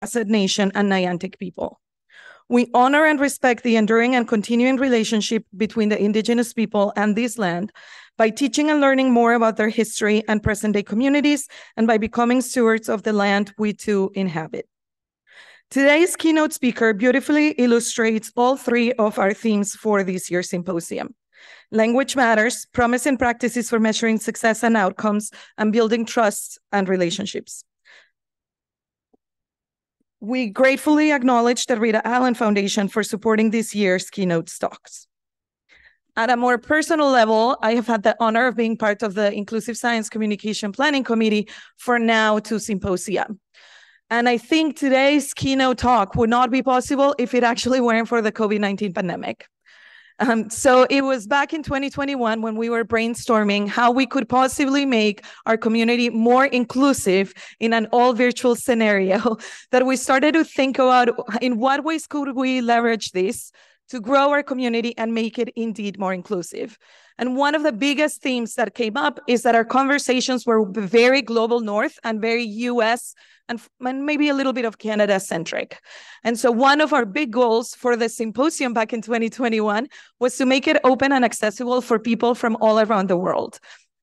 As a nation and Niantic people. We honor and respect the enduring and continuing relationship between the indigenous people and this land by teaching and learning more about their history and present day communities and by becoming stewards of the land we too inhabit. Today's keynote speaker beautifully illustrates all three of our themes for this year's symposium. Language matters, promising practices for measuring success and outcomes, and building trust and relationships. We gratefully acknowledge the Rita Allen Foundation for supporting this year's keynote talks. At a more personal level, I have had the honor of being part of the Inclusive Science Communication Planning Committee for now two symposia. And I think today's keynote talk would not be possible if it actually weren't for the COVID 19 pandemic. Um, so it was back in 2021 when we were brainstorming how we could possibly make our community more inclusive in an all virtual scenario that we started to think about in what ways could we leverage this to grow our community and make it indeed more inclusive. And one of the biggest themes that came up is that our conversations were very global north and very US and, and maybe a little bit of Canada centric. And so one of our big goals for the symposium back in 2021 was to make it open and accessible for people from all around the world.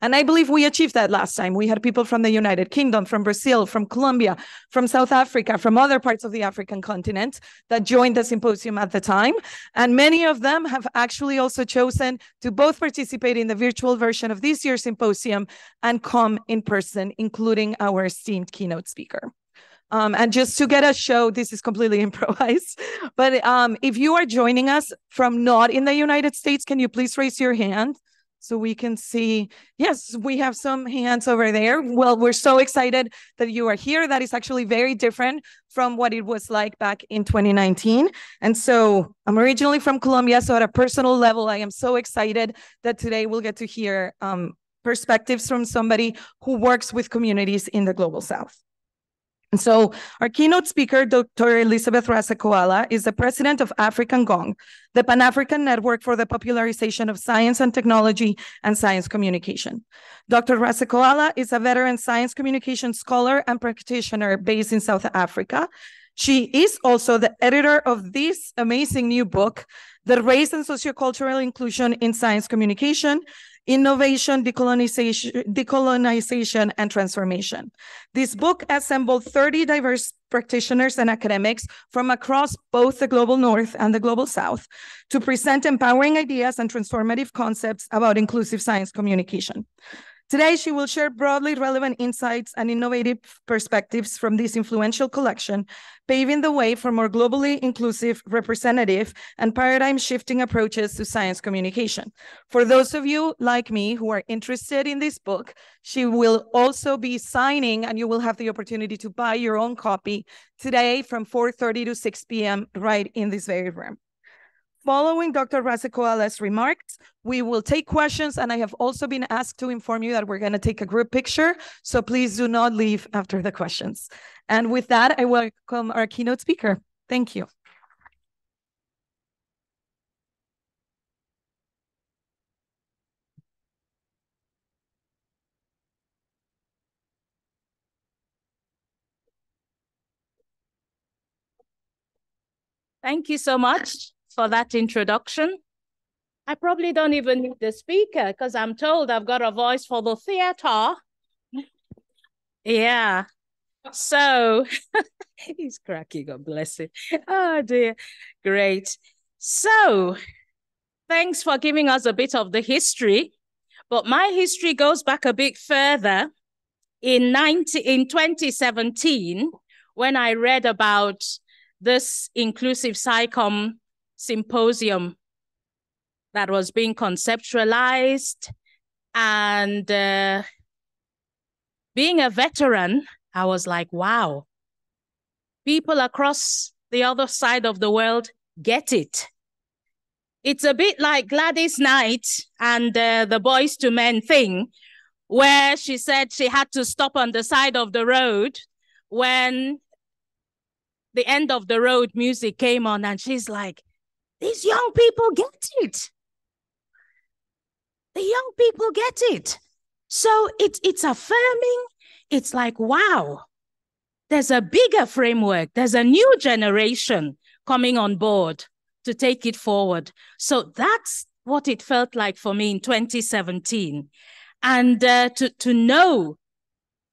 And I believe we achieved that last time. We had people from the United Kingdom, from Brazil, from Colombia, from South Africa, from other parts of the African continent that joined the symposium at the time. And many of them have actually also chosen to both participate in the virtual version of this year's symposium and come in person, including our esteemed keynote speaker. Um, and just to get a show, this is completely improvised. But um, if you are joining us from not in the United States, can you please raise your hand? So we can see, yes, we have some hands over there. Well, we're so excited that you are here. That is actually very different from what it was like back in 2019. And so I'm originally from Colombia. So at a personal level, I am so excited that today we'll get to hear um, perspectives from somebody who works with communities in the global South. And so our keynote speaker, Dr. Elizabeth Rasekoala, is the president of African Gong, the Pan-African Network for the Popularization of Science and Technology and Science Communication. Dr. Rasekoala is a veteran science communication scholar and practitioner based in South Africa. She is also the editor of this amazing new book, The Race and Sociocultural Inclusion in Science Communication, Innovation, Decolonization, Decolonization, and Transformation. This book assembled 30 diverse practitioners and academics from across both the global north and the global south to present empowering ideas and transformative concepts about inclusive science communication. Today, she will share broadly relevant insights and innovative perspectives from this influential collection, paving the way for more globally inclusive, representative, and paradigm shifting approaches to science communication. For those of you like me who are interested in this book, she will also be signing, and you will have the opportunity to buy your own copy today from 4.30 to 6 p.m. right in this very room. Following Dr. Rasekoala's remarks, we will take questions, and I have also been asked to inform you that we're going to take a group picture, so please do not leave after the questions. And with that, I welcome our keynote speaker. Thank you. Thank you so much for that introduction. I probably don't even need the speaker because I'm told I've got a voice for the theater. yeah. So he's cracking, God bless him. Oh dear. Great. So thanks for giving us a bit of the history. But my history goes back a bit further. In 90, in 2017, when I read about this inclusive SciComm symposium that was being conceptualized. And uh, being a veteran, I was like, wow, people across the other side of the world get it. It's a bit like Gladys Knight and uh, the Boyz II Men thing, where she said she had to stop on the side of the road when the end of the road music came on, and she's like, these young people get it. The young people get it. So it, it's affirming. It's like, wow, there's a bigger framework, there's a new generation coming on board to take it forward. So that's what it felt like for me in 2017. And uh, to, to know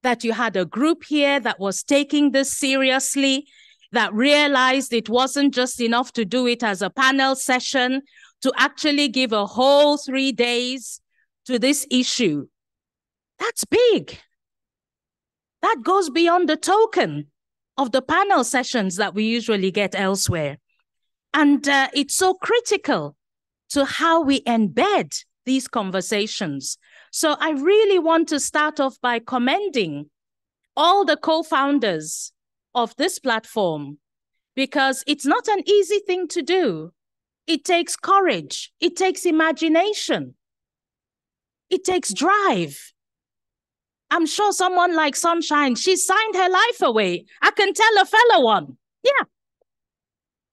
that you had a group here that was taking this seriously, that realized it wasn't just enough to do it as a panel session, to actually give a whole three days to this issue. That's big. That goes beyond the token of the panel sessions that we usually get elsewhere. And uh, it's so critical to how we embed these conversations. So I really want to start off by commending all the co-founders of this platform because it's not an easy thing to do. It takes courage. It takes imagination. It takes drive. I'm sure someone like Sunshine, she signed her life away. I can tell a fellow one. Yeah.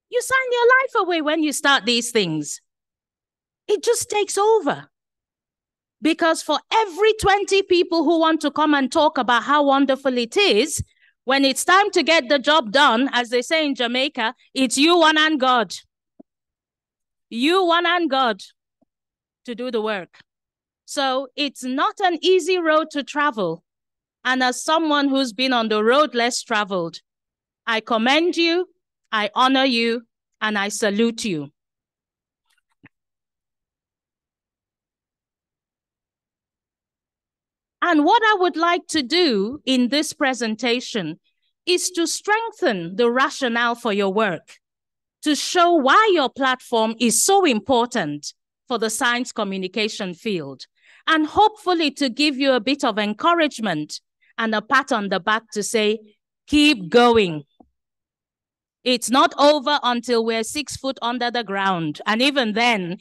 You sign your life away when you start these things. It just takes over. Because for every 20 people who want to come and talk about how wonderful it is, when it's time to get the job done, as they say in Jamaica, it's you, one, and God. You, one, and God to do the work. So it's not an easy road to travel. And as someone who's been on the road less traveled, I commend you, I honor you, and I salute you. And what I would like to do in this presentation is to strengthen the rationale for your work, to show why your platform is so important for the science communication field, and hopefully to give you a bit of encouragement and a pat on the back to say, keep going. It's not over until we're six foot under the ground. And even then,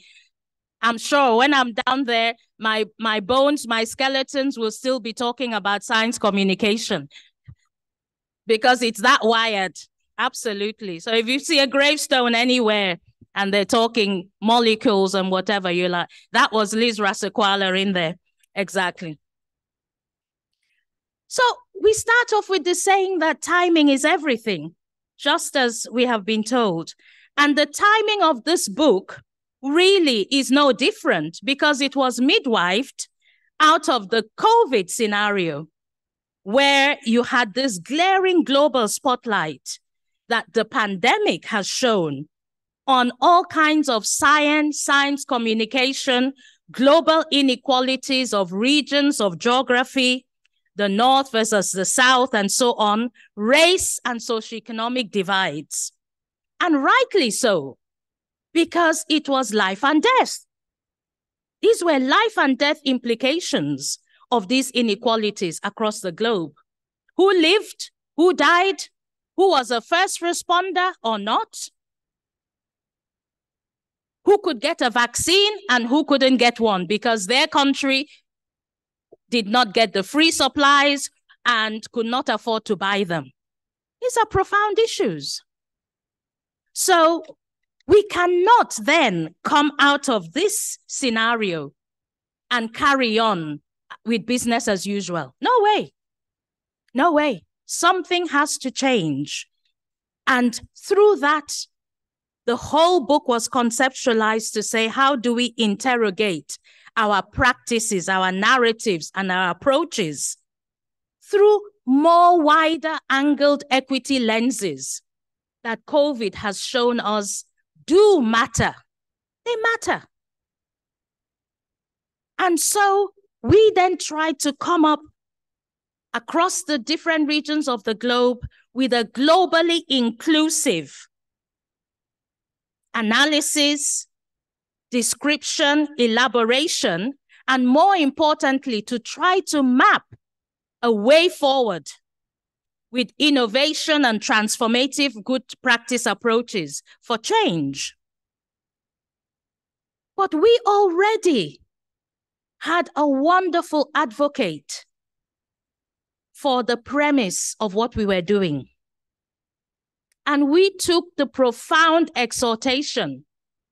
I'm sure when I'm down there, my, my bones, my skeletons will still be talking about science communication because it's that wired. Absolutely. So if you see a gravestone anywhere, and they're talking molecules and whatever. You're like, that was Liz Rasekoala in there. Exactly. So we start off with the saying that timing is everything, just as we have been told. And the timing of this book really is no different because it was midwifed out of the COVID scenario where you had this glaring global spotlight that the pandemic has shown on all kinds of science, science communication, global inequalities of regions, of geography, the North versus the South, and so on, race and socioeconomic divides. And rightly so, because it was life and death. These were life and death implications of these inequalities across the globe. Who lived? Who died? Who was a first responder or not? who could get a vaccine and who couldn't get one because their country did not get the free supplies and could not afford to buy them. These are profound issues. So we cannot then come out of this scenario and carry on with business as usual. No way. No way. Something has to change. And through that, the whole book was conceptualized to say, how do we interrogate our practices, our narratives, and our approaches through more wider angled equity lenses that COVID has shown us do matter. They matter. And so we then tried to come up across the different regions of the globe with a globally inclusive analysis, description, elaboration, and more importantly, to try to map a way forward with innovation and transformative good practice approaches for change. But we already had a wonderful advocate for the premise of what we were doing. And we took the profound exhortation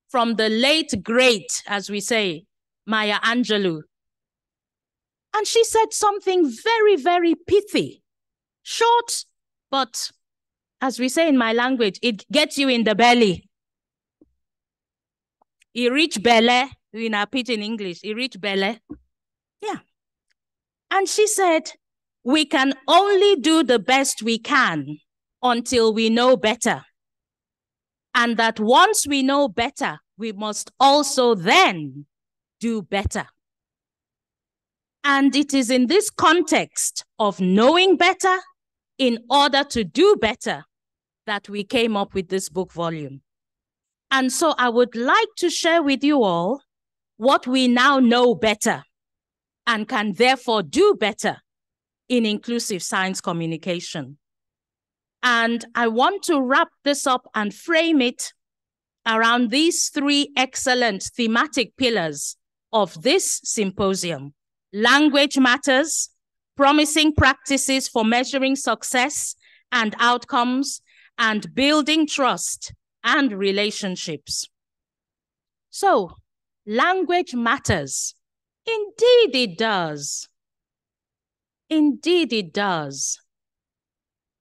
from the late great, as we say, Maya Angelou. And she said something very, very pithy, short But as we say in my language, it gets you in the belly. You reach belly, in our pidgin English, you reach belly. Yeah. And she said, we can only do the best we can until we know better. And that once we know better, we must also then do better. And it is in this context of knowing better in order to do better that we came up with this book volume. And so I would like to share with you all what we now know better and can therefore do better in inclusive science communication. And I want to wrap this up and frame it around these three excellent thematic pillars of this symposium language matters, promising practices for measuring success and outcomes, and building trust and relationships. So, language matters. Indeed, it does. Indeed, it does.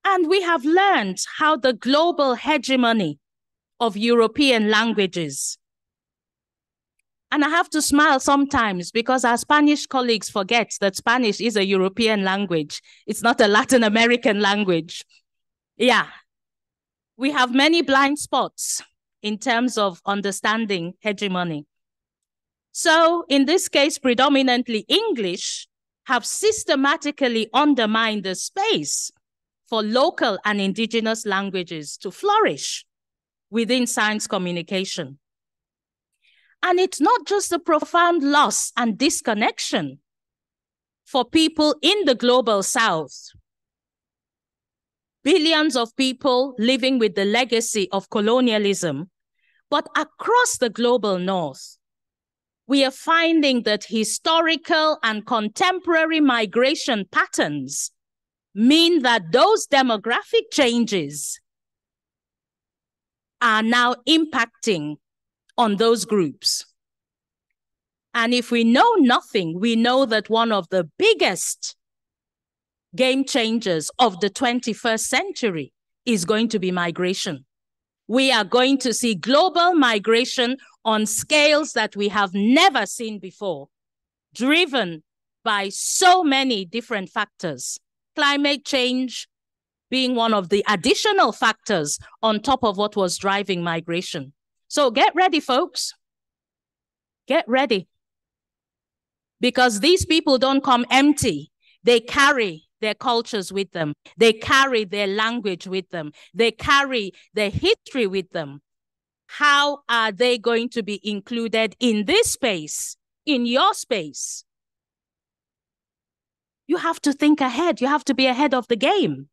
And we have learned how the global hegemony of European languages. And I have to smile sometimes because our Spanish colleagues forget that Spanish is a European language. It's not a Latin American language. Yeah. We have many blind spots in terms of understanding hegemony. So, in this case, predominantly English have systematically undermined the space for local and indigenous languages to flourish within science communication. And it's not just a profound loss and disconnection for people in the global south. Billions of people living with the legacy of colonialism, but across the global north, we are finding that historical and contemporary migration patterns mean that those demographic changes are now impacting on those groups. And if we know nothing, we know that one of the biggest game changers of the 21st century is going to be migration. We are going to see global migration on scales that we have never seen before, driven by so many different factors. Climate change being one of the additional factors on top of what was driving migration. So get ready, folks. Get ready. Because these people don't come empty, they carry their cultures with them, they carry their language with them, they carry their history with them how are they going to be included in this space, in your space? You have to think ahead. You have to be ahead of the game.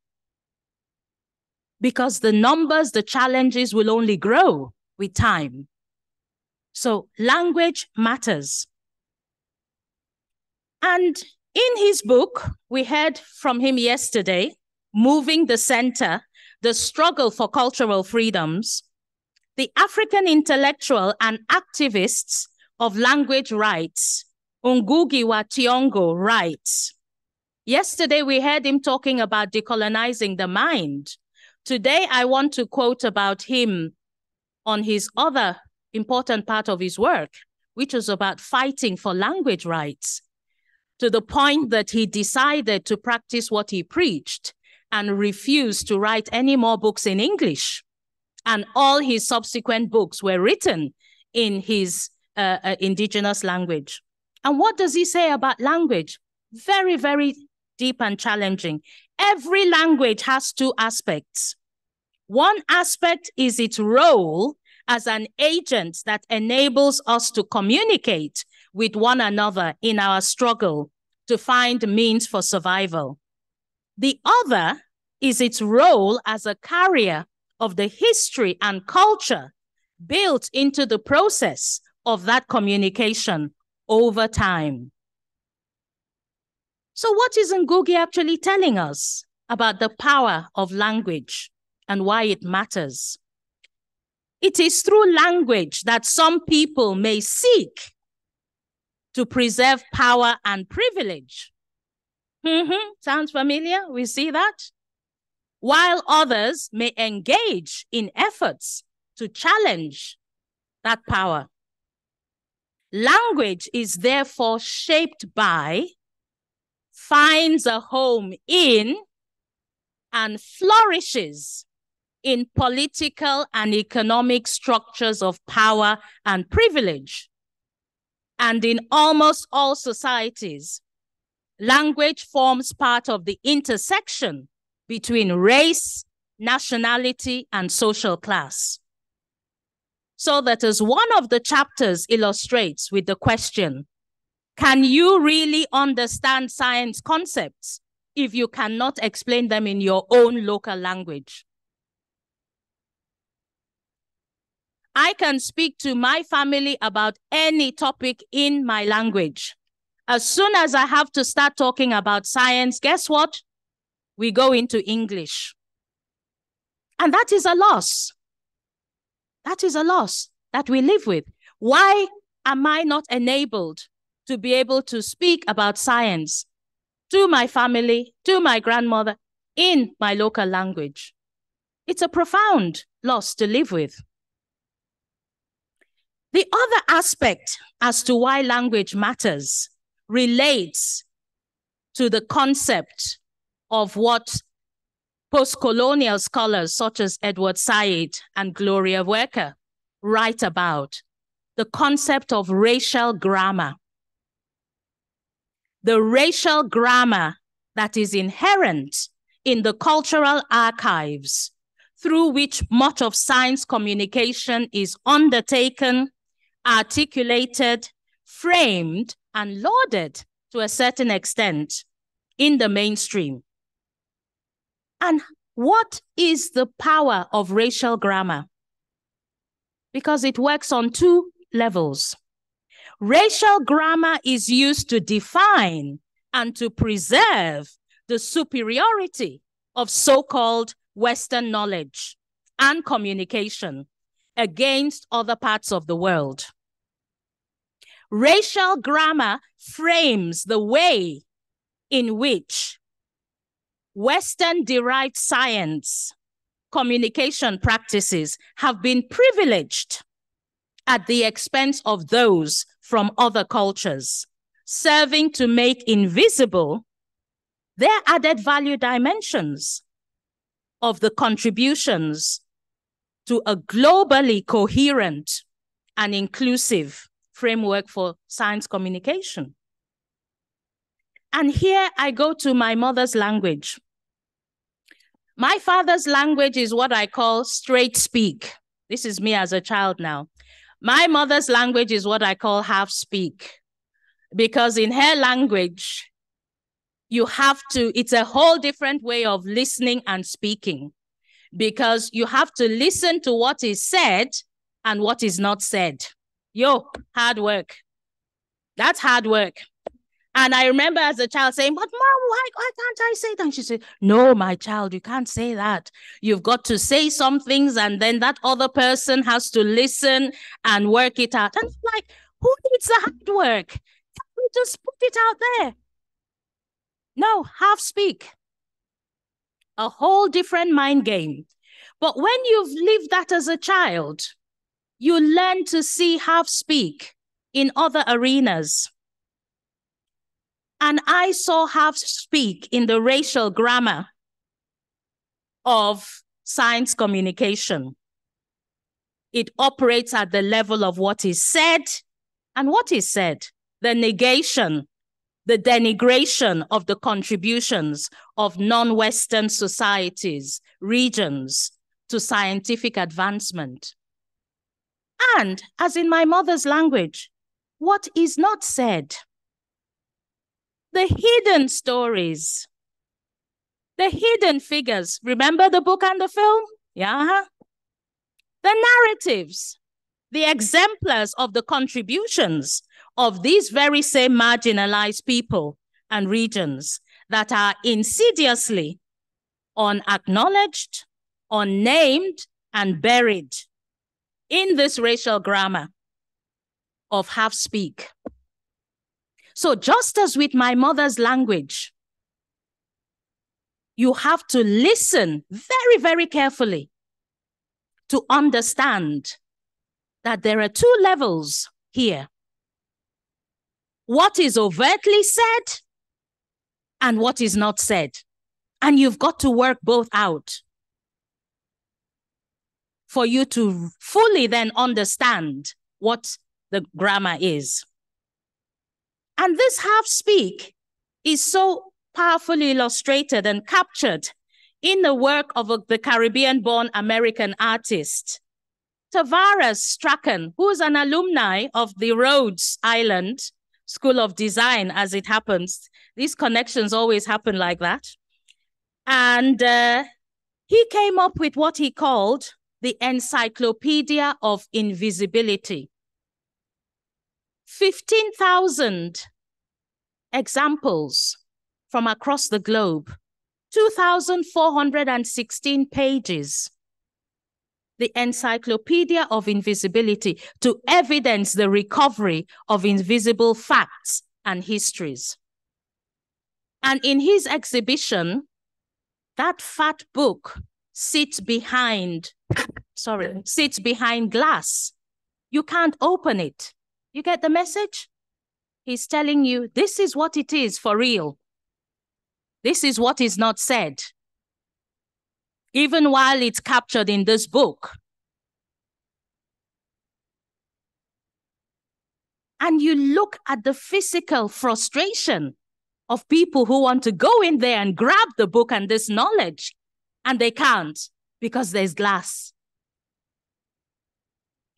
Because the numbers, the challenges will only grow with time. So, language matters. And in his book, we heard from him yesterday, Moving the Center, the struggle for cultural freedoms the African intellectual and activists of language rights, Ngugi wa Thiong'o writes, Yesterday we heard him talking about decolonizing the mind. Today I want to quote about him on his other important part of his work, which was about fighting for language rights, to the point that he decided to practice what he preached and refused to write any more books in English and all his subsequent books were written in his uh, uh, indigenous language. And what does he say about language? Very, very deep and challenging. Every language has two aspects. One aspect is its role as an agent that enables us to communicate with one another in our struggle to find means for survival. The other is its role as a carrier of the history and culture built into the process of that communication over time. So, what is Ngugi actually telling us about the power of language and why it matters? It is through language that some people may seek to preserve power and privilege. Mm-hmm. Sounds familiar? We see that? while others may engage in efforts to challenge that power. Language is therefore shaped by, finds a home in, and flourishes in political and economic structures of power and privilege. And in almost all societies, language forms part of the intersection between race, nationality, and social class. So that as one of the chapters illustrates with the question, can you really understand science concepts if you cannot explain them in your own local language? I can speak to my family about any topic in my language. As soon as I have to start talking about science, guess what? We go into English. And that is a loss. That is a loss that we live with. Why am I not enabled to be able to speak about science to my family, to my grandmother in my local language? It's a profound loss to live with. The other aspect as to why language matters relates to the concept of what post-colonial scholars such as Edward Said and Gloria Wekker write about, the concept of racial grammar. The racial grammar that is inherent in the cultural archives through which much of science communication is undertaken articulated, framed, and lauded to a certain extent in the mainstream. And what is the power of racial grammar? Because it works on two levels. Racial grammar is used to define and to preserve the superiority of so called Western knowledge and communication against other parts of the world. Racial grammar frames the way in which Western derived science communication practices have been privileged at the expense of those from other cultures, serving to make invisible their added value dimensions of the contributions to a globally coherent and inclusive framework for science communication. And here I go to my mother's language. My father's language is what I call straight speak. This is me as a child now. My mother's language is what I call half speak. Because in her language, you have to, it's a whole different way of listening and speaking because you have to listen to what is said and what is not said. Yo, hard work. That's hard work. And I remember as a child saying, But mom, why, why can't I say that? And she said, No, my child, you can't say that. You've got to say some things, and then that other person has to listen and work it out. And I'm like, who needs the hard work? Can we just put it out there? No, half speak a whole different mind game. But when you've lived that as a child, you learn to see half speak in other arenas. And I saw half speak in the racial grammar of science communication. It operates at the level of what is said and what is said, the negation the denigration of the contributions of non Western societies, regions to scientific advancement. And, as in my mother's language, what is not said. The hidden stories, the hidden figures. Remember the book and the film? Yeah. The narratives, the exemplars of the contributions of these very same marginalized people and regions that are insidiously unacknowledged, unnamed, and buried in this racial grammar of half speak. So, just as with my mother's language, you have to listen very, very carefully to understand that there are two levels here what is overtly said and what is not said. And you've got to work both out for you to fully then understand what the grammar is. And this half speak is so powerfully illustrated and captured in the work of the Caribbean born American artist, Tavares Strachan, who is an alumni of the Rhode Island School of Design, as it happens. These connections always happen like that. And uh, he came up with what he called the Encyclopedia of Invisibility. 15,000 examples from across the globe, 2,416 pages. The Encyclopedia of Invisibility to evidence the recovery of invisible facts and histories. And in his exhibition, that fat book sits behind, sorry, sits behind glass. You can't open it. You get the message? He's telling you this is what it is for real. This is what is not said. Even while it's captured in this book. And you look at the physical frustration of people who want to go in there and grab the book and this knowledge, and they can't because there's glass.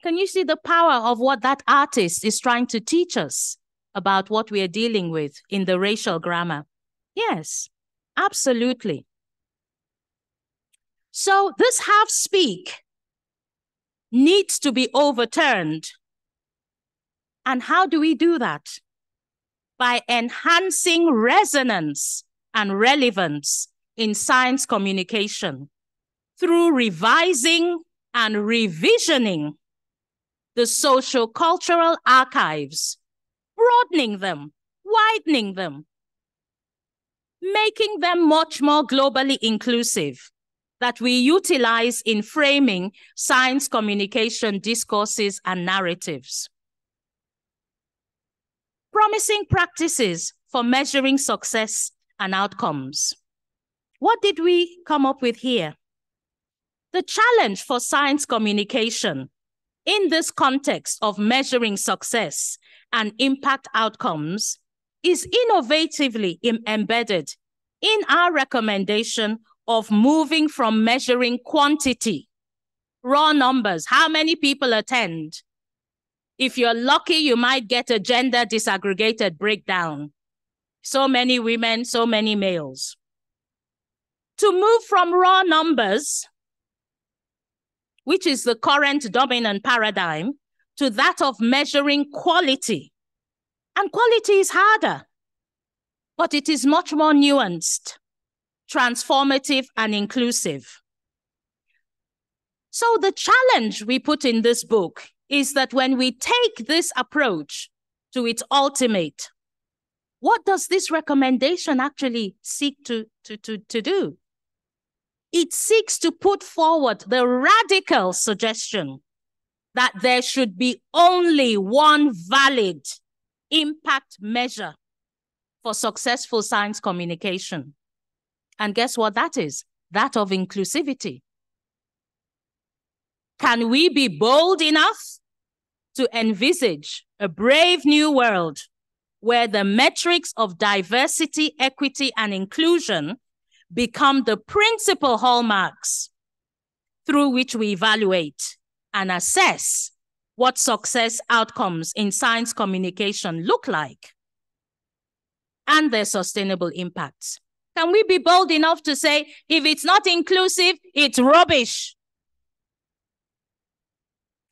Can you see the power of what that artist is trying to teach us about what we are dealing with in the racial grammar? Yes. Absolutely. So this half speak needs to be overturned. And how do we do that? By enhancing resonance and relevance in science communication through revising and revisioning the social cultural archives, broadening them, widening them, making them much more globally inclusive that we utilize in framing science communication discourses and narratives. Promising practices for measuring success and outcomes. What did we come up with here? The challenge for science communication in this context of measuring success and impact outcomes is innovatively embedded in our recommendation of moving from measuring quantity, raw numbers, how many people attend. If you're lucky, you might get a gender disaggregated breakdown. So many women, so many males. To move from raw numbers, which is the current dominant paradigm, to that of measuring quality, and quality is harder, but it is much more nuanced, transformative, and inclusive. So the challenge we put in this book is that when we take this approach to its ultimate, what does this recommendation actually seek to, to, to, to do? It seeks to put forward the radical suggestion that there should be only one valid impact measure for successful science communication. And guess what that is? That of inclusivity. Can we be bold enough to envisage a brave new world where the metrics of diversity, equity, and inclusion become the principal hallmarks through which we evaluate and assess what success outcomes in science communication look like and their sustainable impacts. Can we be bold enough to say, if it's not inclusive, it's rubbish?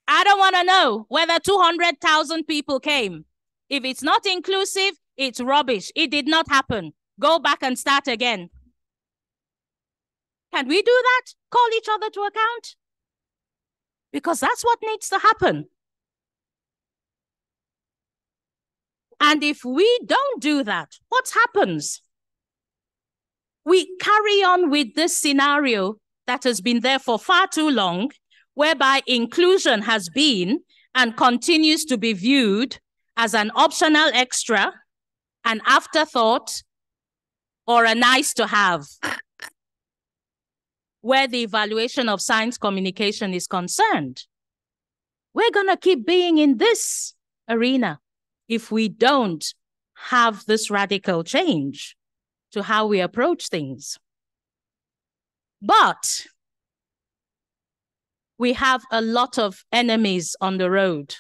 I don't want to know whether 200,000 people came. If it's not inclusive, it's rubbish. It did not happen. Go back and start again. Can we do that? Call each other to account? Because that's what needs to happen. And if we don't do that, what happens? we carry on with this scenario that has been there for far too long, whereby inclusion has been and continues to be viewed as an optional extra, an afterthought, or a nice to have, where the evaluation of science communication is concerned. We're going to keep being in this arena if we don't have this radical change to how we approach things. But we have a lot of enemies on the road.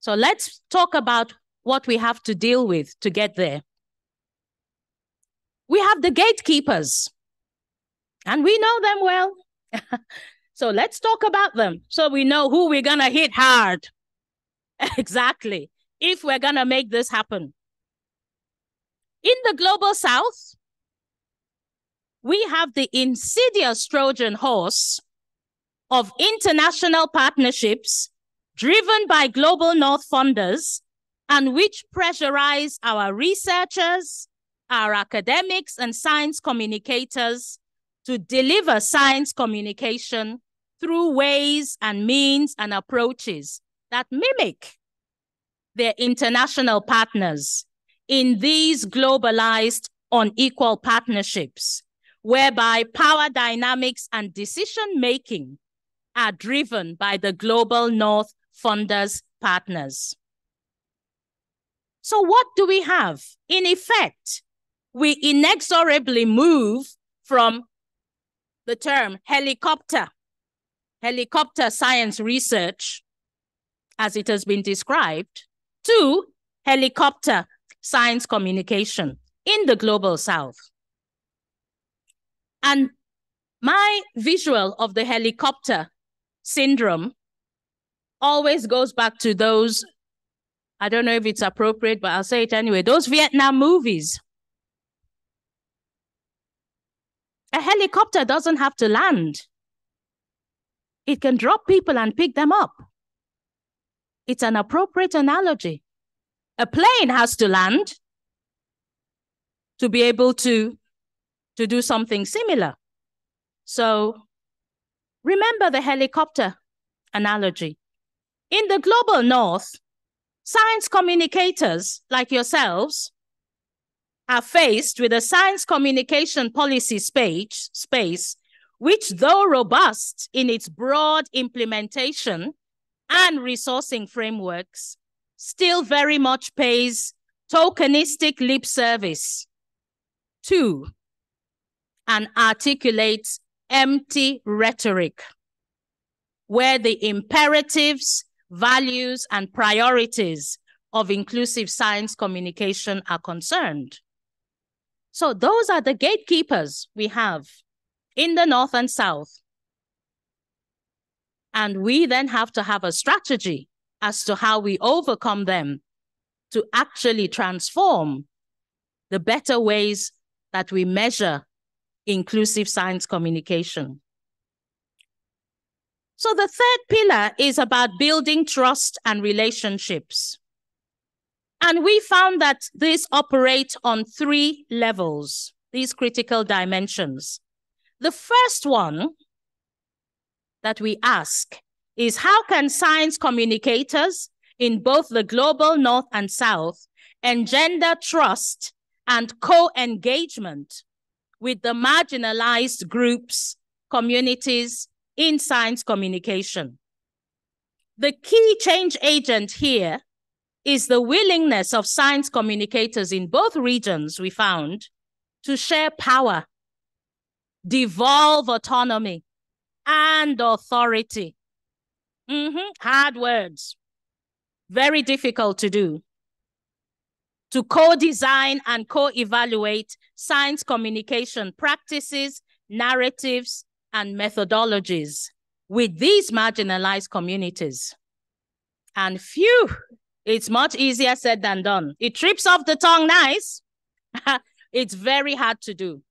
So let's talk about what we have to deal with to get there. We have the gatekeepers, and we know them well. so let's talk about them so we know who we're going to hit hard. exactly. If we're going to make this happen. In the global south, we have the insidious Trojan horse of international partnerships driven by global North funders and which pressurize our researchers, our academics, and science communicators to deliver science communication through ways and means and approaches that mimic their international partners in these globalized unequal partnerships, whereby power dynamics and decision making are driven by the global North funders partners. So, what do we have? In effect, we inexorably move from the term helicopter, helicopter science research, as it has been described, to helicopter science communication in the global south. And my visual of the helicopter syndrome always goes back to those, I don't know if it's appropriate, but I'll say it anyway, those Vietnam movies. A helicopter doesn't have to land. It can drop people and pick them up. It's an appropriate analogy. A plane has to land to be able to, to do something similar. So remember the helicopter analogy. In the global north, science communicators like yourselves are faced with a science communication policy space, space which, though robust in its broad implementation and resourcing frameworks, still very much pays tokenistic lip service to and articulates empty rhetoric where the imperatives, values, and priorities of inclusive science communication are concerned. So those are the gatekeepers we have in the North and South. And we then have to have a strategy as to how we overcome them to actually transform the better ways that we measure inclusive science communication. So the third pillar is about building trust and relationships. And we found that these operate on three levels, these critical dimensions. The first one that we ask is how can science communicators in both the global north and south engender trust and co-engagement with the marginalized groups, communities in science communication. The key change agent here is the willingness of science communicators in both regions, we found, to share power, devolve autonomy, and authority Mm-hmm. Hard words. Very difficult to do. To co design and co evaluate science communication practices, narratives, and methodologies with these marginalized communities. And phew, it's much easier said than done. It trips off the tongue nice. it's very hard to do.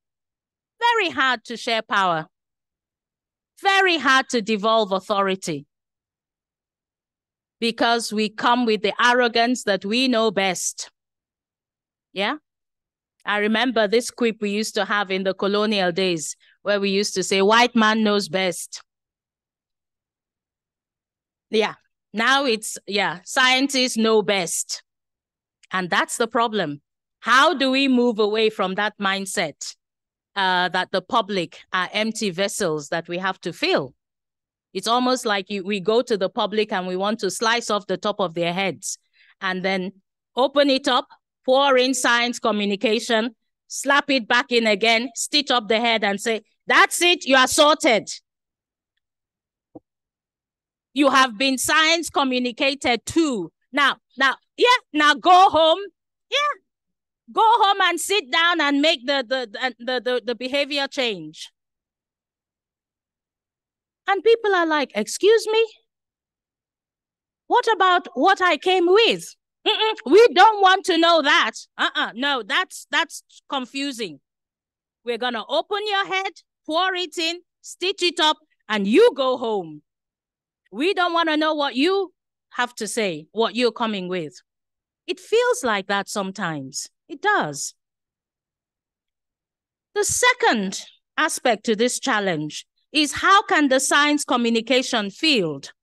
Very hard to share power. Very hard to devolve authority because we come with the arrogance that we know best. Yeah? I remember this quip we used to have in the colonial days where we used to say, white man knows best. Yeah, now it's, yeah, scientists know best. And that's the problem. How do we move away from that mindset uh, that the public are empty vessels that we have to fill? It's almost like you, we go to the public and we want to slice off the top of their heads and then open it up, pour in science communication, slap it back in again, stitch up the head and say, that's it, you are sorted. You have been science communicated to. Now, now, yeah, now go home. Yeah, go home and sit down and make the the the the, the behavior change. And people are like, excuse me? What about what I came with? Mm-mm, we don't want to know that. Uh-uh. No, that's that's confusing. We're gonna open your head, pour it in, stitch it up, and you go home. We don't want to know what you have to say, what you're coming with. It feels like that sometimes. It does. The second aspect to this challenge is how can the science communication field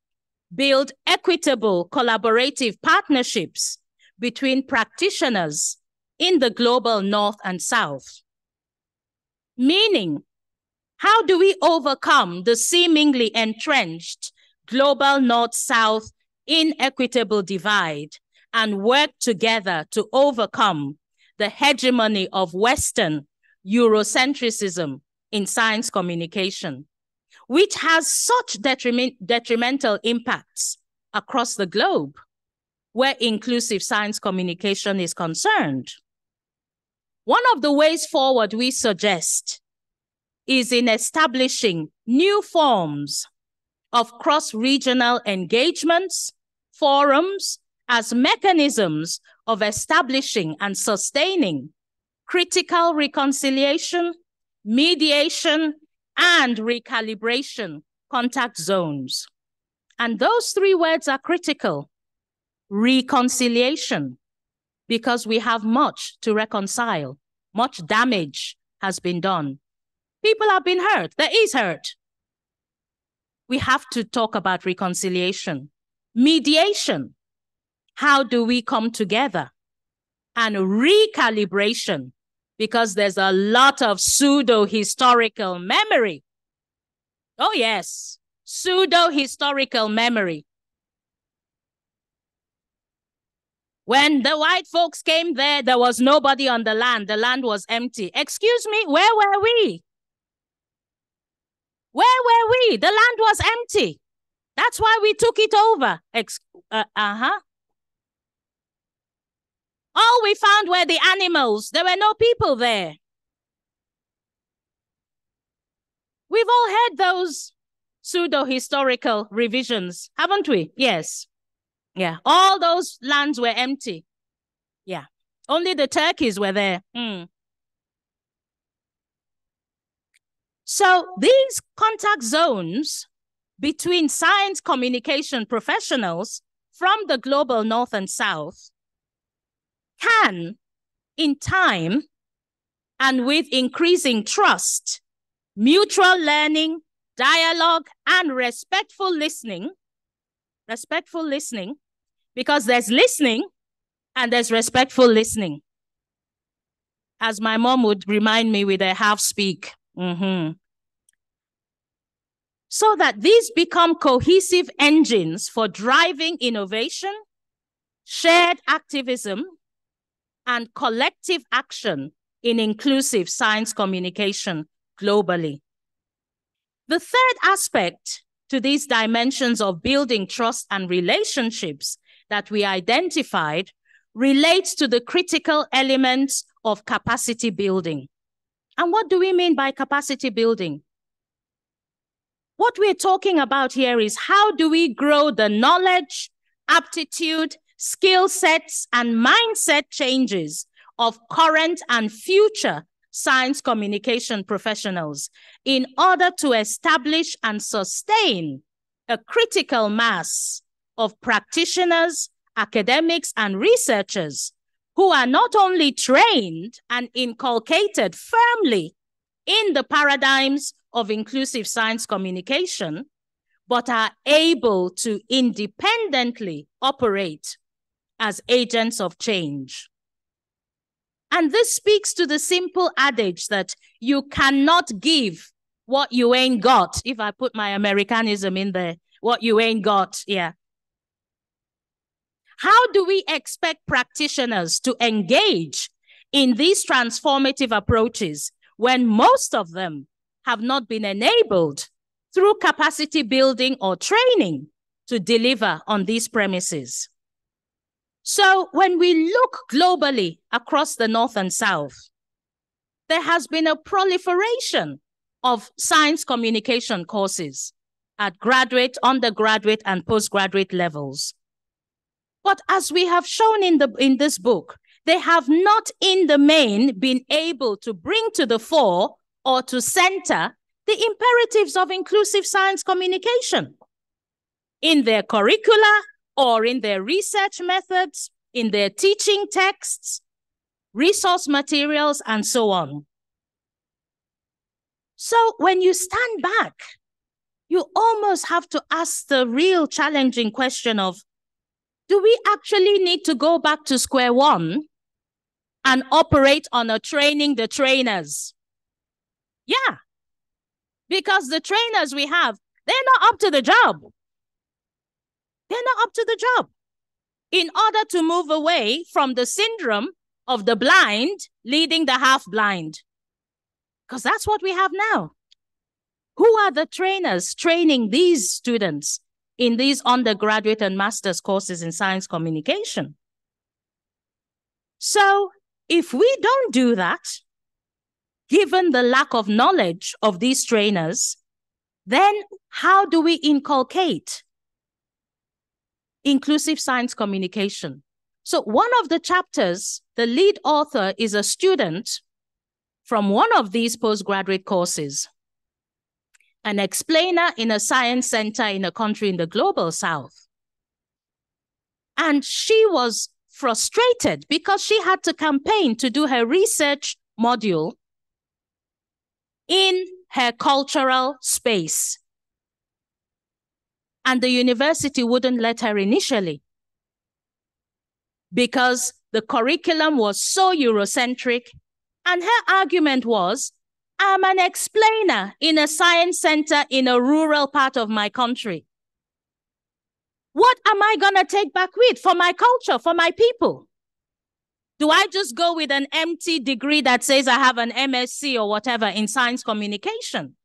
build equitable collaborative partnerships between practitioners in the global north and south. Meaning, how do we overcome the seemingly entrenched global north south inequitable divide and work together to overcome the hegemony of Western Eurocentrism in science communication? which has such detriment, detrimental impacts across the globe where inclusive science communication is concerned. One of the ways forward we suggest is in establishing new forms of cross-regional engagements, forums, as mechanisms of establishing and sustaining critical reconciliation, mediation, and recalibration contact zones. And those three words are critical. Reconciliation, because we have much to reconcile, much damage has been done. People have been hurt. There is hurt. We have to talk about reconciliation. Mediation. How do we come together? And recalibration because there's a lot of pseudo historical memory. Oh, yes, pseudo historical memory. When the white folks came there, there was nobody on the land. The land was empty. Excuse me, where were we? The land was empty. That's why we took it over. Ex- uh huh. All we found were the animals. There were no people there. We've all had those pseudo historical revisions, haven't we? Yes. Yeah. All those lands were empty. Yeah. Only the turkeys were there. Mm. So these contact zones between science communication professionals from the global north and south can, in time and with increasing trust, mutual learning, dialogue, and respectful listening, respectful listening, because there's listening and there's respectful listening. As my mom would remind me with a half speak. Mm-hmm. So that these become cohesive engines for driving innovation, shared activism, and collective action in inclusive science communication globally. The third aspect to these dimensions of building trust and relationships that we identified relates to the critical elements of capacity building. And what do we mean by capacity building? What we're talking about here is how do we grow the knowledge, aptitude, skill sets, and mindset changes of current and future science communication professionals in order to establish and sustain a critical mass of practitioners, academics, and researchers who are not only trained and inculcated firmly in the paradigms of inclusive science communication, but are able to independently operate as agents of change. And this speaks to the simple adage that you cannot give what you ain't got. If I put my Americanism in there, what you ain't got. Yeah. How do we expect practitioners to engage in these transformative approaches when most of them have not been enabled through capacity building or training to deliver on these premises? So, when we look globally across the North and South, there has been a proliferation of science communication courses at graduate, undergraduate, and postgraduate levels. But as we have shown in, the, in this book, they have not in the main been able to bring to the fore or to center the imperatives of inclusive science communication in their curricula or in their research methods, in their teaching texts, resource materials, and so on. So when you stand back, you almost have to ask the real challenging question of do we actually need to go back to square one and operate on a training the trainers? Yeah. Because the trainers we have, they're not up to the job. They're not up to the job. In order to move away from the syndrome of the blind leading the half blind. Because that's what we have now. Who are the trainers training these students in these undergraduate and master's courses in science communication? So, if we don't do that, given the lack of knowledge of these trainers, then how do we inculcate inclusive science communication? So, one of the chapters, the lead author is a student from one of these postgraduate courses an explainer in a science center in a country in the global south. And she was frustrated because she had to campaign to do her research module in her cultural space. And the university wouldn't let her initially because the curriculum was so Eurocentric. And her argument was I'm an explainer in a science center in a rural part of my country. What am I going to take back with for my culture, for my people? Do I just go with an empty degree that says I have an MSc or whatever in science communication?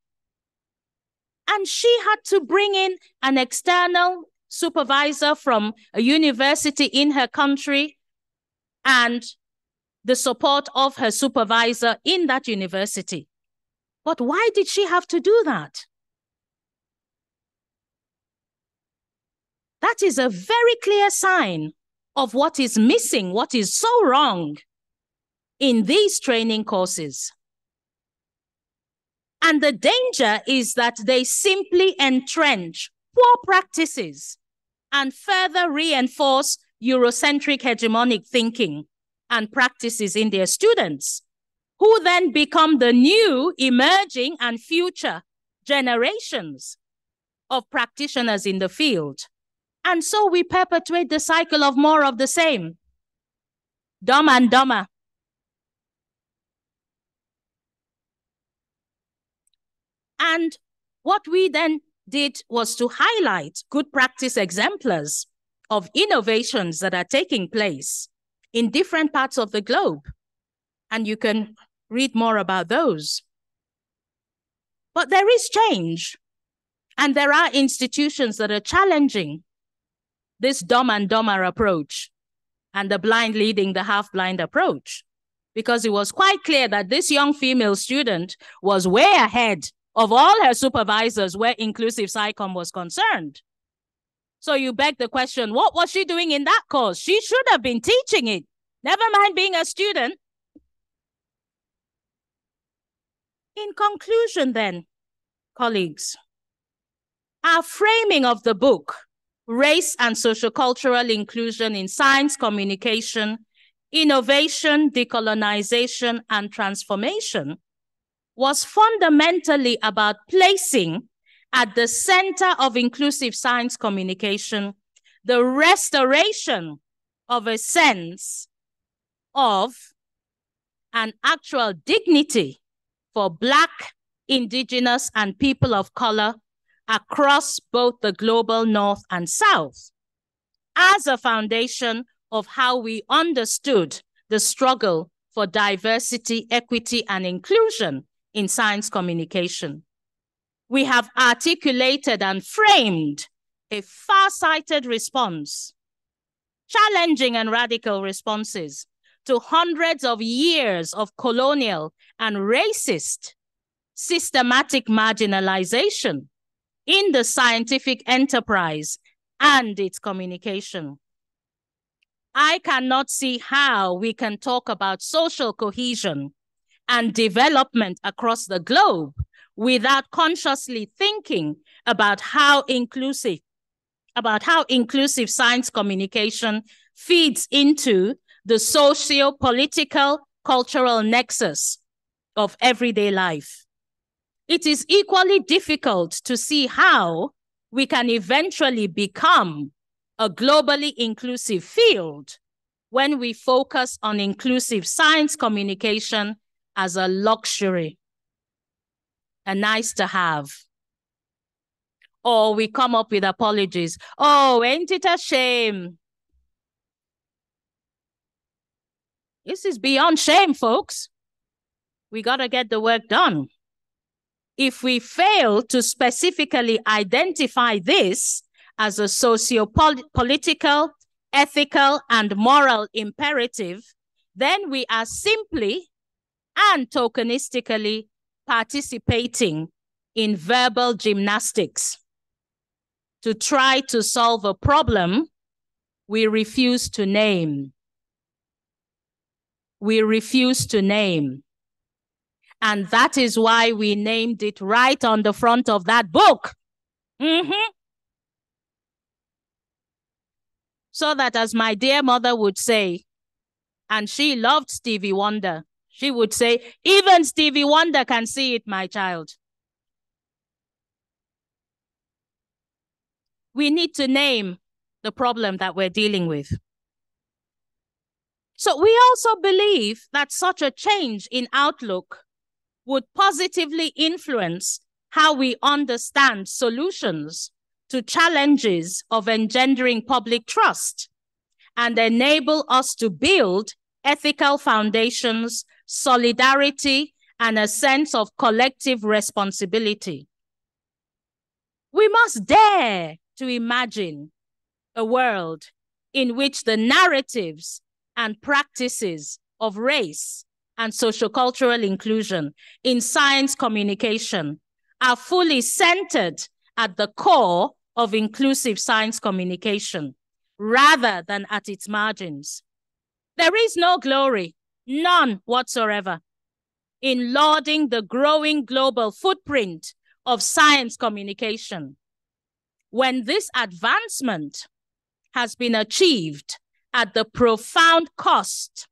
And she had to bring in an external supervisor from a university in her country and the support of her supervisor in that university. But why did she have to do that? That is a very clear sign of what is missing, what is so wrong in these training courses. And the danger is that they simply entrench poor practices and further reinforce Eurocentric hegemonic thinking and practices in their students who then become the new emerging and future generations of practitioners in the field. And so we perpetuate the cycle of more of the same. Dumb and dumber. And what we then did was to highlight good practice exemplars of innovations that are taking place in different parts of the globe. And you can read more about those. But there is change, and there are institutions that are challenging this dumb and dumber approach and the blind leading the half blind approach. Because it was quite clear that this young female student was way ahead of all her supervisors where inclusive SciComm was concerned. So you beg the question, what was she doing in that course? She should have been teaching it. Never mind being a student. In conclusion, then, colleagues, our framing of the book, Race and Sociocultural Inclusion in Science Communication, innovation, decolonization, and transformation was fundamentally about placing at the center of inclusive science communication the restoration of a sense of an actual dignity for Black, Indigenous, and people of color across both the global North and South as a foundation of how we understood the struggle for diversity, equity, and inclusion in science communication. We have articulated and framed a far-sighted response, challenging and radical responses to hundreds of years of colonial and racist systematic marginalization in the scientific enterprise and its communication. I cannot see how we can talk about social cohesion and development across the globe without consciously thinking about how inclusive about how inclusive science communication feeds into the socio-political cultural nexus of everyday life. It is equally difficult to see how we can eventually become a globally inclusive field when we focus on inclusive science communication as a luxury, a nice to have. Or we come up with apologies. Oh, ain't it a shame? This is beyond shame, folks. We got to get the work done. If we fail to specifically identify this as a socio-political, ethical, and moral imperative, then we are simply and tokenistically participating in verbal gymnastics to try to solve a problem we refuse to name. We refuse to name. And that is why we named it right on the front of that book. Mm-hmm. So that, as my dear mother would say, and she loved Stevie Wonder, she would say, even Stevie Wonder can see it, my child. We need to name the problem that we're dealing with. So we also believe that such a change in outlook would positively influence how we understand solutions to challenges of engendering public trust and enable us to build ethical foundations solidarity, and a sense of collective responsibility. We must dare to imagine a world in which the narratives and practices of race and sociocultural inclusion in science communication are fully centered at the core of inclusive science communication rather than at its margins. There is no glory none whatsoever, in lauding the growing global footprint of science communication. When this advancement has been achieved at the profound cost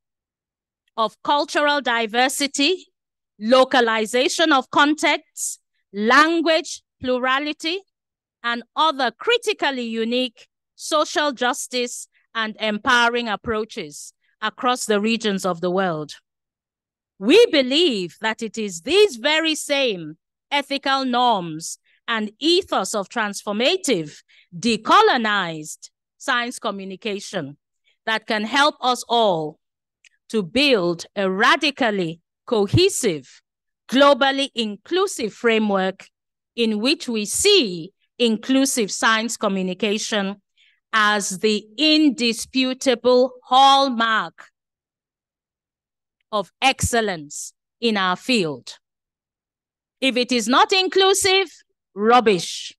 of cultural diversity, localization of contexts, language plurality, and other critically unique social justice and empowering approaches across the regions of the world. We believe that it is these very same ethical norms and ethos of transformative, decolonized science communication that can help us all to build a radically cohesive, globally inclusive framework in which we see inclusive science communication as the indisputable hallmark of excellence in our field. If it is not inclusive, rubbish.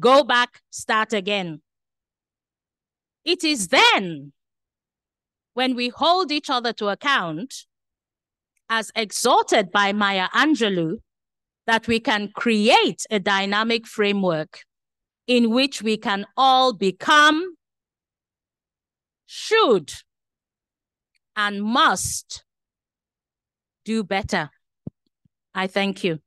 Go back, start again. It is then when we hold each other to account, as exhorted by Maya Angelou, that we can create a dynamic framework in which we can all become should and must do better. I thank you.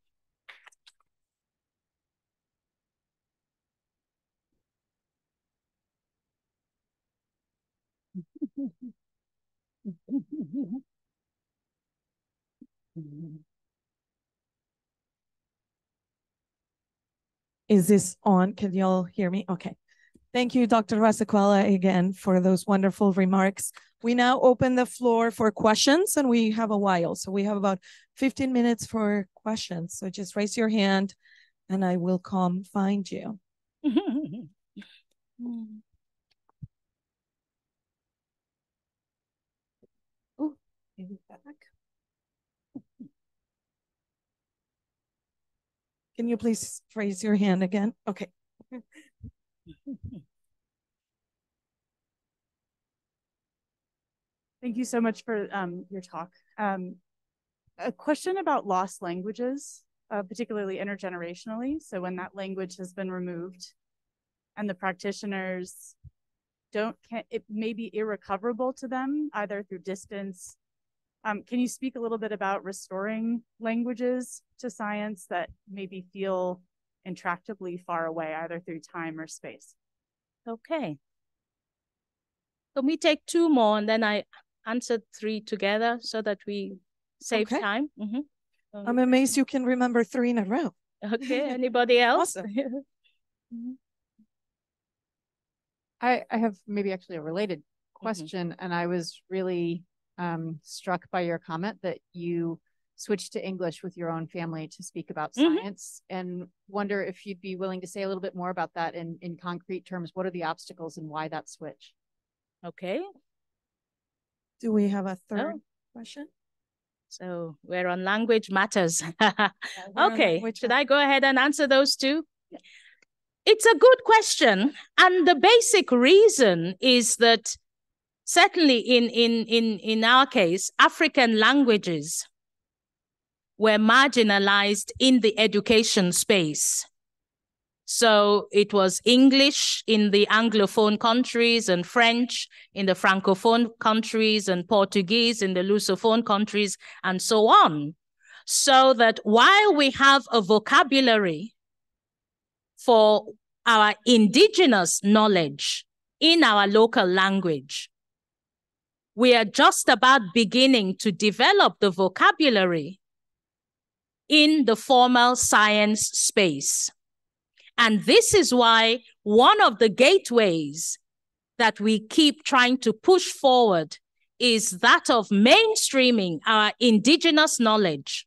Is this on? Can y'all hear me? Okay. Thank you, Dr. Rasekoala, again for those wonderful remarks. We now open the floor for questions and we have a while. So we have about 15 minutes for questions. So just raise your hand and I will come find you. Ooh, back. Can you please raise your hand again? Okay. Thank you so much for um, your talk. Um, a question about lost languages, uh, particularly intergenerationally. So when that language has been removed and the practitioners don't, can, it may be irrecoverable to them either through distance. Um, can you speak a little bit about restoring languages to science that maybe feel intractably far away, either through time or space? Okay. Can we take two more and then I answer three together so that we save Okay. time? Mhm. I'm amazed you can remember three in a row. Okay, anybody else? Awesome. I, I have maybe actually a related question, and I was really um, struck by your comment that you switched to English with your own family to speak about Mhm. science, and wonder if you'd be willing to say a little bit more about that in in concrete terms. What are the obstacles and why that switch? Okay, Do we have a third Oh. question? so we're on language matters. we're Okay, should. I go ahead and answer those two? It's a good question. And the basic reason is that certainly in, in, in, in our case, African languages were marginalized in the education space. So it was English in the Anglophone countries and French in the Francophone countries and Portuguese in the Lusophone countries and so on. So that while we have a vocabulary for our indigenous knowledge in our local language, we are just about beginning to develop the vocabulary in the formal science space. And this is why one of the gateways that we keep trying to push forward is that of mainstreaming our indigenous knowledge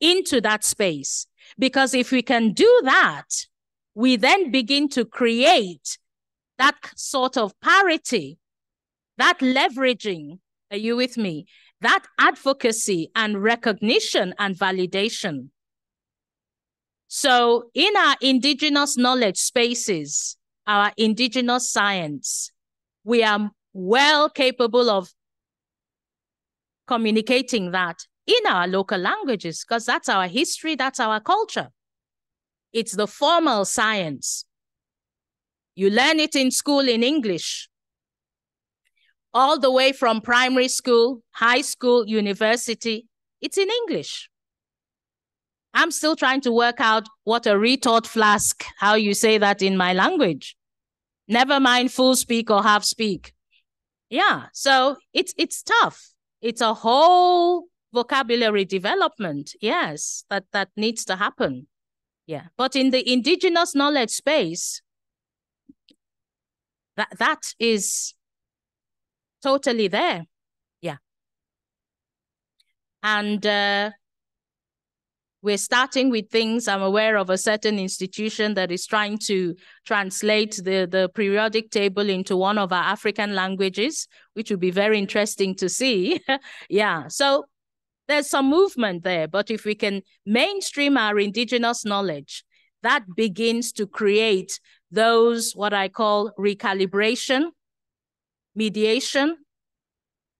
into that space. Because if we can do that, we then begin to create that sort of parity, that leveraging. Are you with me? That advocacy and recognition and validation. So, in our indigenous knowledge spaces, our indigenous science, we are well capable of communicating that in our local languages because that's our history, that's our culture. It's the formal science. You learn it in school in English, all the way from primary school, high school, university. It's in English. I'm still trying to work out what a retort flask, how you say that in my language. Never mind full speak or half speak. Yeah, so it's it's tough. It's a whole vocabulary development, yes, that that needs to happen. Yeah, but in the indigenous knowledge space, that that is totally there. Yeah, and uh, we're starting with things. I'm aware of a certain institution that is trying to translate the, the periodic table into one of our African languages, which would be very interesting to see. yeah, so there's some movement there, but if we can mainstream our indigenous knowledge, that begins to create those what I call recalibration, mediation,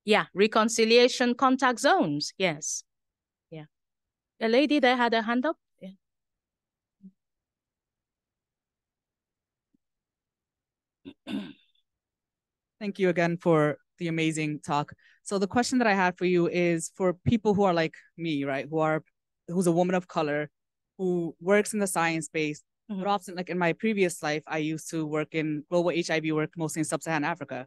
yeah, reconciliation contact zones. Yes. Yeah. The lady there had a hand up. Yeah. Thank you again for the amazing talk. So the question that I had for you is for people who are like me, right? Who are who's a woman of color, who works in the science space. Mm-hmm. But often, like in my previous life, I used to work in global HIV work, mostly in sub-Saharan Africa.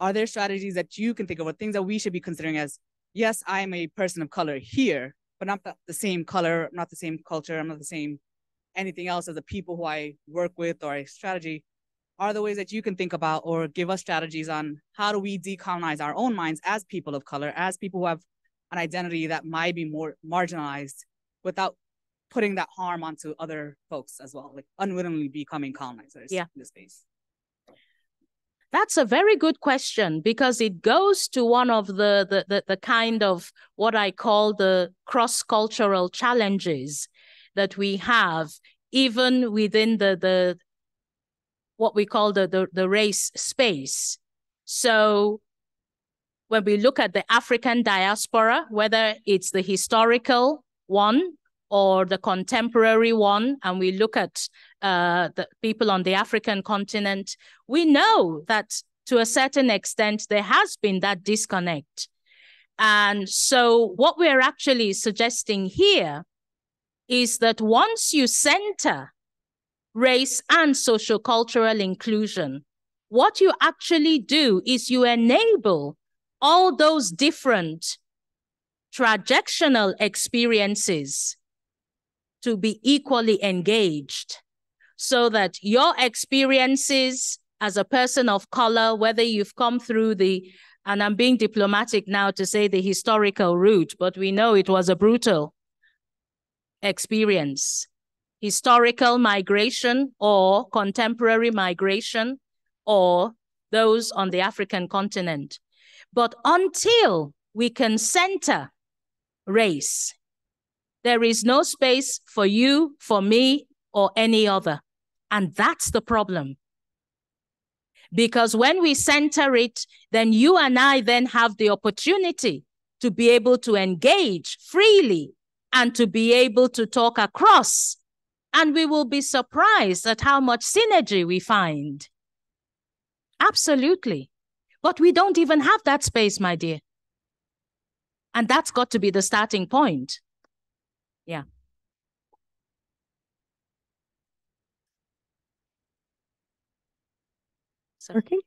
Are there strategies that you can think of, or things that we should be considering as, yes, I'm a person of color here, but not the same color, not the same culture, I'm not the same anything else as the people who I work with or a strategy are the ways that you can think about or give us strategies on how do we decolonize our own minds as people of color, as people who have an identity that might be more marginalized without putting that harm onto other folks as well, like unwittingly becoming colonizers yeah. in this space? That's a very good question because it goes to one of the, the, the, the kind of what I call the cross-cultural challenges that we have even within the, the what we call the, the, the race space. So when we look at the African diaspora, whether it's the historical one or the contemporary one, and we look at uh, the people on the African continent, we know that to a certain extent there has been that disconnect. And so, what we're actually suggesting here is that once you center race, and social cultural inclusion. What you actually do is you enable all those different trajectional experiences to be equally engaged so that your experiences as a person of color, whether you've come through the, and I'm being diplomatic now to say the historical route, but we know it was a brutal experience historical migration or contemporary migration or those on the African continent. But until we can center race, there is no space for you, for me, or any other. And that's the problem. Because when we center it, then you and I then have the opportunity to be able to engage freely and to be able to talk across and we will be surprised at how much synergy we find. Absolutely. But we don't even have that space, my dear. And that's got to be the starting point. Yeah. So. Working?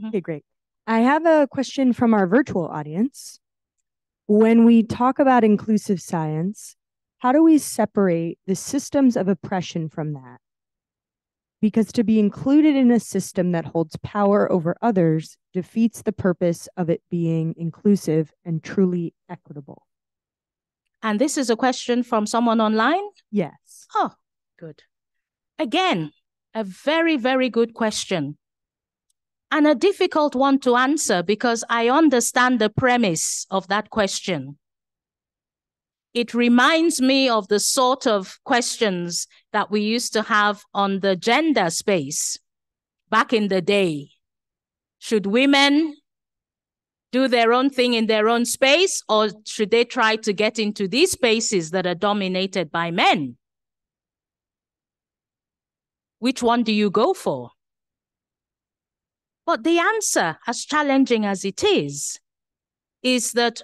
Mm-hmm. Okay, great. I have a question from our virtual audience. When we talk about inclusive science, how do we separate the systems of oppression from that? Because to be included in a system that holds power over others defeats the purpose of it being inclusive and truly equitable. And this is a question from someone online? Yes. Oh, good. Again, a very, very good question. And a difficult one to answer because I understand the premise of that question it reminds me of the sort of questions that we used to have on the gender space back in the day. Should women do their own thing in their own space, or should they try to get into these spaces that are dominated by men? Which one do you go for? But the answer, as challenging as it is, is that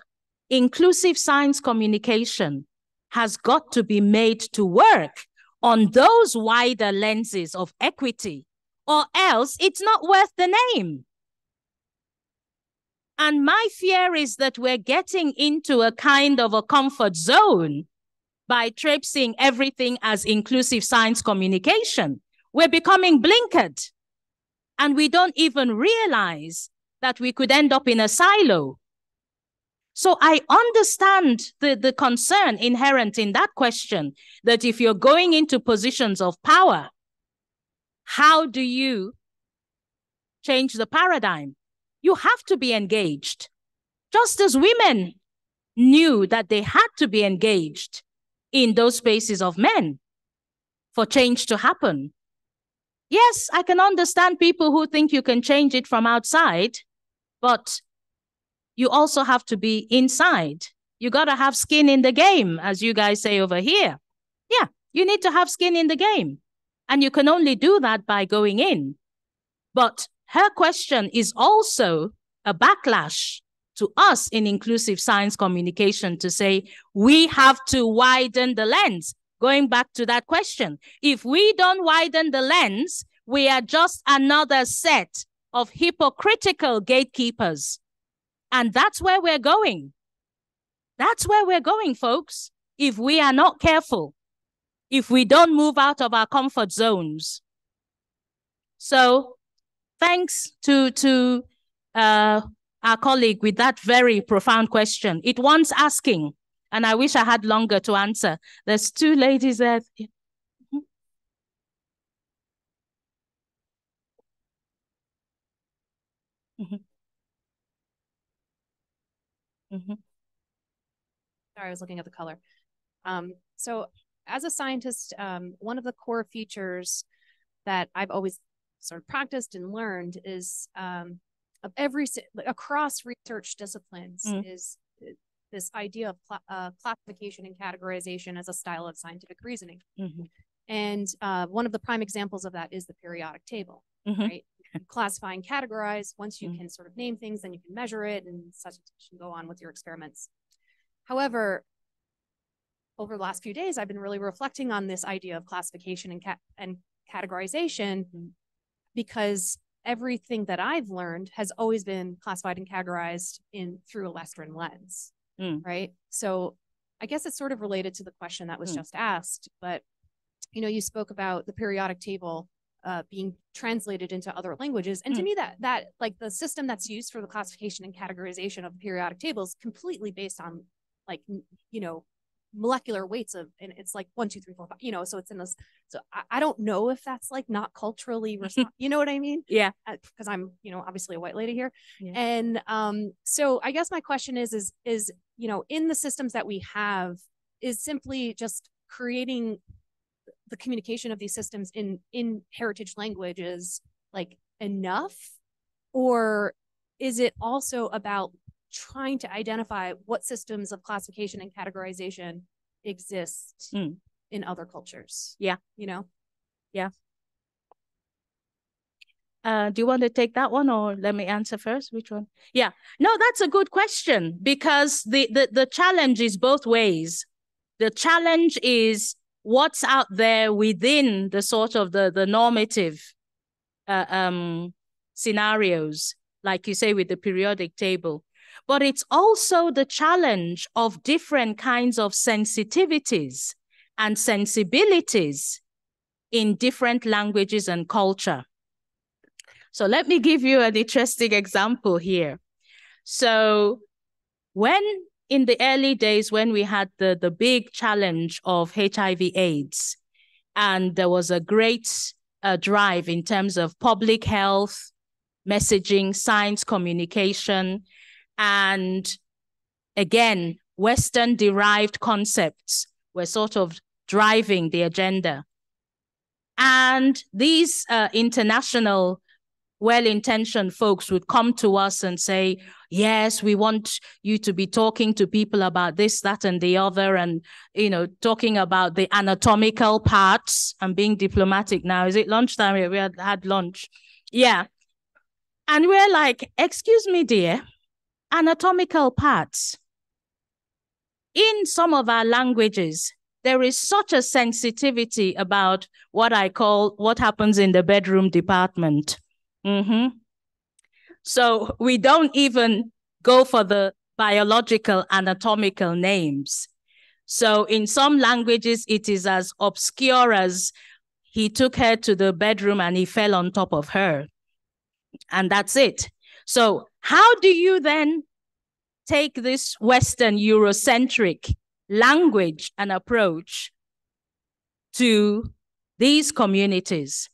inclusive science communication has got to be made to work on those wider lenses of equity, or else it's not worth the name. And my fear is that we're getting into a kind of a comfort zone by traipsing everything as inclusive science communication. We're becoming blinkered. And we don't even realize that we could end up in a silo so I understand the, the concern inherent in that question that if you're going into positions of power, how do you change the paradigm? You have to be engaged. Just as women knew that they had to be engaged in those spaces of men for change to happen. Yes, I can understand people who think you can change it from outside, but you also have to be inside. You got to have skin in the game, as you guys say over here. Yeah, you need to have skin in the game. And you can only do that by going in. But her question is also a backlash to us in inclusive science communication to say we have to widen the lens. Going back to that question, if we don't widen the lens, we are just another set of hypocritical gatekeepers. And that's where we're going. That's where we're going, folks. If we are not careful, if we don't move out of our comfort zones. So thanks to, to uh, our colleague with that very profound question. It wants asking, and I wish I had longer to answer. There's two ladies there. Mm-hmm. Mm-hmm. Sorry, I was looking at the color. Um, so as a scientist, um, one of the core features that I've always sort of practiced and learned is um, of every across research disciplines mm. is uh, this idea of cl- uh, classification and categorization as a style of scientific reasoning. Mm-hmm. And uh, one of the prime examples of that is the periodic table, mm-hmm. right? Classify and categorize. Once you mm-hmm. can sort of name things, then you can measure it and such and go on with your experiments. However, over the last few days, I've been really reflecting on this idea of classification and, ca- and categorization mm-hmm. Because everything that I've learned has always been classified and categorized in through a Western lens, mm. right? So I guess it's sort of related to the question that was mm. just asked, but you know, you spoke about the periodic table uh, being translated into other languages, and mm. to me, that that like the system that's used for the classification and categorization of periodic tables completely based on like you know molecular weights of and it's like one two three four five you know so it's in this so i, I don't know if that's like not culturally you know what i mean? Yeah. Because uh, i'm you know obviously a white lady here. Yeah. and um so i guess my question is is is you know in the systems that we have is simply just creating the communication of these systems in in heritage languages like enough? Or is it also about trying to identify what systems of classification and categorization exist mm. in other cultures. Yeah. You know? Yeah. Uh, do you want to take that one or let me answer first? Which one? Yeah. No, that's a good question because the, the, the challenge is both ways. The challenge is what's out there within the sort of the, the normative uh, um, scenarios, like you say with the periodic table but it's also the challenge of different kinds of sensitivities and sensibilities in different languages and culture. So let me give you an interesting example here. So when in the early days when we had the, the big challenge of HIV AIDS, and there was a great uh, drive in terms of public health, messaging, science communication, and again, Western derived concepts were sort of driving the agenda. And these uh, international well intentioned folks would come to us and say, Yes, we want you to be talking to people about this, that, and the other, and, you know, talking about the anatomical parts. I'm being diplomatic now. Is it lunchtime? We had lunch. Yeah. And we're like, Excuse me, dear anatomical parts. In some of our languages, there is such a sensitivity about what I call what happens in the bedroom department. Mm-hmm. So we don't even go for the biological anatomical names. So in some languages, it is as obscure as he took her to the bedroom and he fell on top of her. And that's it. So how do you then take this Western Eurocentric language and approach to these communities?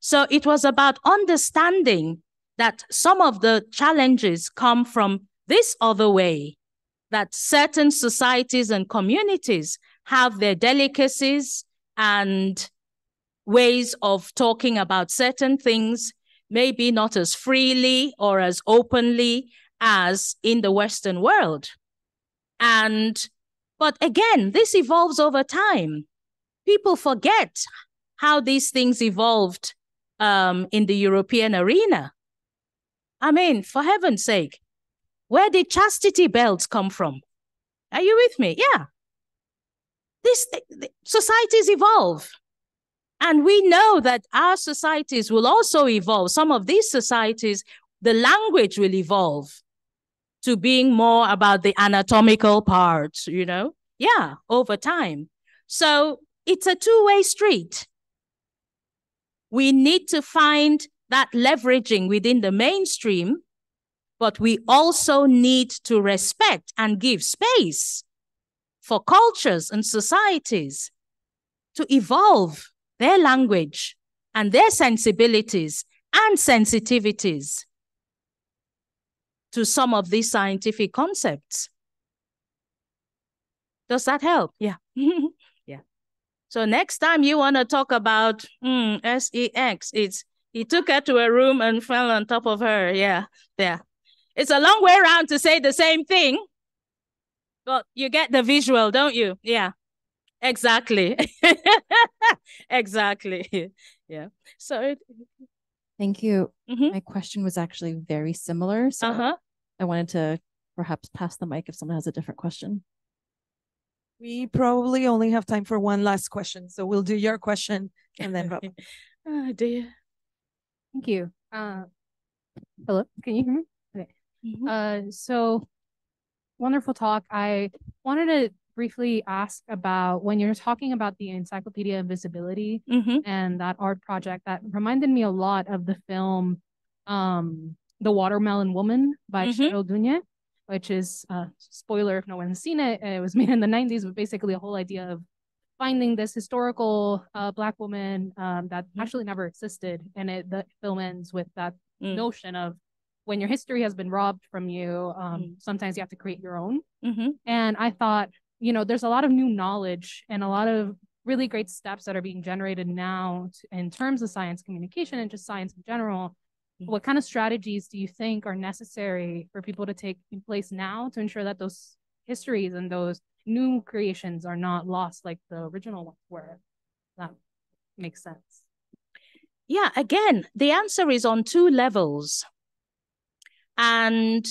So it was about understanding that some of the challenges come from this other way, that certain societies and communities have their delicacies and ways of talking about certain things maybe not as freely or as openly as in the Western world. And, but again, this evolves over time. People forget how these things evolved um, in the European arena. I mean, for heaven's sake, where did chastity belts come from? Are you with me? Yeah. This societies evolve. And we know that our societies will also evolve. Some of these societies, the language will evolve to being more about the anatomical parts, you know? Yeah, over time. So it's a two way street. We need to find that leveraging within the mainstream, but we also need to respect and give space for cultures and societies to evolve their language and their sensibilities and sensitivities to some of these scientific concepts. Does that help? Yeah. yeah. So next time you want to talk about mm, SEX, it's he took her to a room and fell on top of her. Yeah, there. It's a long way around to say the same thing, but you get the visual, don't you? Yeah. Exactly. exactly. Yeah. So Thank you. Mhm. My question was actually very similar. So uh-huh. I wanted to perhaps pass the mic if someone has a different question. We probably only have time for one last question, so we'll do your question and then Rob. oh dear. Thank you. Uh, hello, can you hear me? Okay. Mhm. Uh, so wonderful talk. I wanted to briefly ask about when you're talking about the Encyclopedia of Visibility Mhm. and that art project that reminded me a lot of the film um The Watermelon Woman by Mhm. Cheryl Dunye, which is uh spoiler if no one's seen it. It was made in the 90s, but basically a whole idea of finding this historical uh black woman um that Mhm. actually never existed. And it the film ends with that Mm. notion of when your history has been robbed from you, um, Mm. sometimes you have to create your own. Mhm. And I thought, you know, there's a lot of new knowledge and a lot of really great steps that are being generated now t- in terms of science communication and just science in general. Mm. What kind of strategies do you think are necessary for people to take in place now to ensure that those histories and those new creations are not lost like the original ones were? That makes sense. Yeah, again, the answer is on two levels. And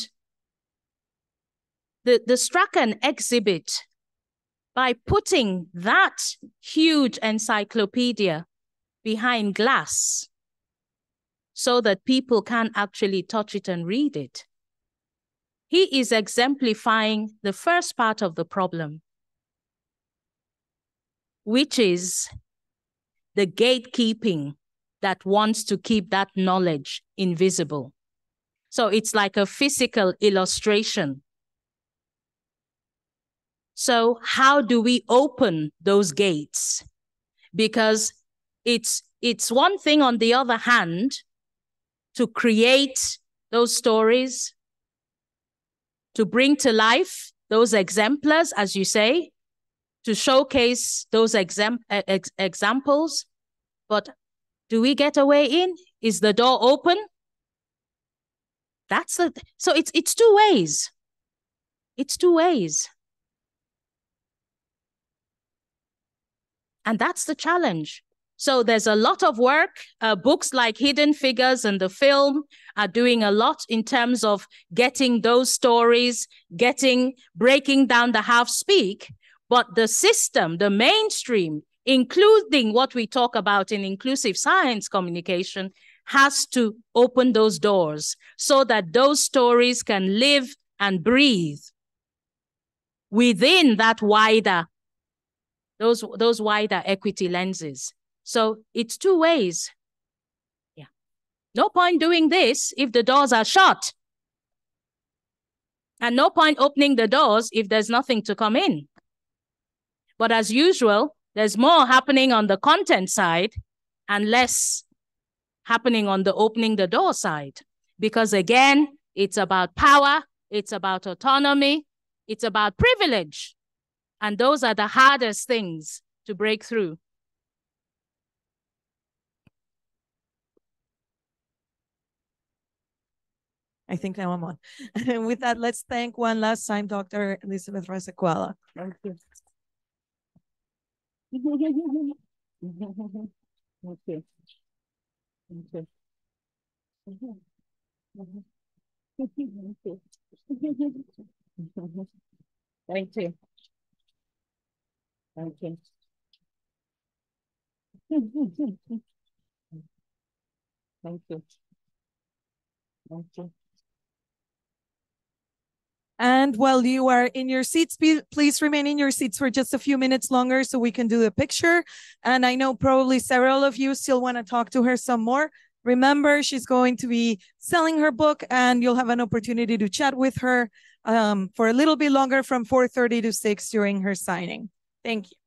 the, the Strachan exhibit, by putting that huge encyclopedia behind glass so that people can actually touch it and read it, he is exemplifying the first part of the problem, which is the gatekeeping that wants to keep that knowledge invisible. So it's like a physical illustration. So how do we open those gates? Because it's it's one thing on the other hand to create those stories, to bring to life those exemplars, as you say, to showcase those exam- ex- examples. But do we get a way in? Is the door open? That's the so it's it's two ways. It's two ways. And that's the challenge. So there's a lot of work. Uh, books like Hidden Figures and the film are doing a lot in terms of getting those stories, getting, breaking down the half speak. But the system, the mainstream, including what we talk about in inclusive science communication, has to open those doors so that those stories can live and breathe within that wider those those wider equity lenses. So it's two ways. Yeah. No point doing this if the doors are shut. And no point opening the doors if there's nothing to come in. But as usual there's more happening on the content side and less happening on the opening the door side. Because again, it's about power, it's about autonomy, it's about privilege. And those are the hardest things to break through. I think now I'm on. And with that, let's thank one last time Dr. Elizabeth Rasekoala. Thank you. Thank you. Thank you. Thank you. Thank you. Thank you. Thank you. And while you are in your seats, please remain in your seats for just a few minutes longer so we can do the picture. And I know probably several of you still want to talk to her some more. Remember, she's going to be selling her book, and you'll have an opportunity to chat with her um, for a little bit longer from 4:30 to 6 during her signing. Thank you.